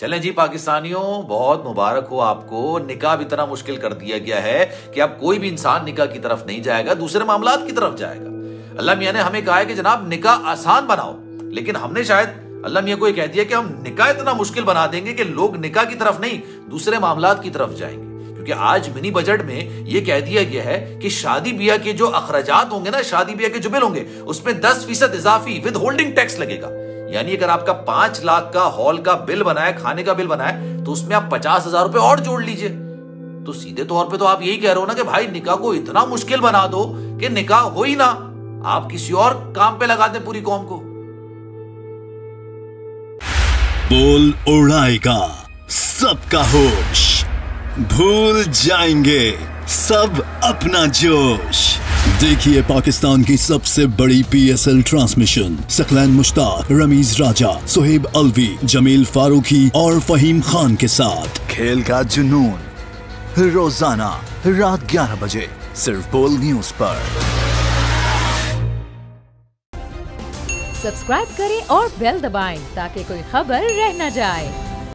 चलें जी पाकिस्तानियों, बहुत मुबारक हो आपको। निकाह इतना मुश्किल कर दिया गया है कि अब कोई भी इंसान निकाह की तरफ़ नहीं जाएगा, दूसरे मामला की तरफ़ जाएगा। अल्लाह मियाँ ने हमें कहा है कि जनाब, निकाह आसान बनाओ, लेकिन हमने शायद, अल्लाह मियाँ को यह कह दिया कि हम निकाह इतना मुश्किल बना देंगे कि लोग निकाह की तरफ़ नहीं, दूसरे मामला की तरफ़ जाएँगे। क्योंकि आज मिनी बजट में यह कह दिया गया है कि शादी ब्याह के जो अखराजात होंगे ना, शादी ब्याह के जो बिल होंगे, उसमें दस फ़ीसद इजाफी विद होल्डिंग टैक्स लगेगा। यानी अगर आपका पाँच लाख का हॉल का बिल बनाए खाने का बिल बनाए तो उसमें आप पचास हज़ार रुपए और जोड़ लीजिए। तो सीधे तौर पे तो आप यही कह रहे हो ना कि भाई, निकाह को इतना मुश्किल बना दो कि निकाह हो ही ना। आप किसी और काम पे लगा दें पूरी कौम को। बोल उड़ाएगा, सबका होश, भूल जाएँगे, सब अपना जोश। देखिए पाकिस्तान की सबसे बड़ी पीएसएल ट्रांसमिशन सकलैन मुश्ताक रमीज राजा सुहेब अलवी जमील फारूकी और फहीम खान के साथ। खेल का जुनून रोज़ाना रात 11 बजे सिर्फ़ बोल न्यूज़ पर। सब्सक्राइब करें और बेल दबाएँ ताकि कोई खबर रह न जाए।